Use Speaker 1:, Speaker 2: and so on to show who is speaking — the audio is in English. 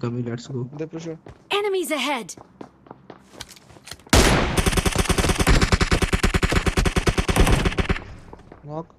Speaker 1: Coming, let's go.
Speaker 2: They push her.
Speaker 3: Enemies ahead!
Speaker 2: Knock.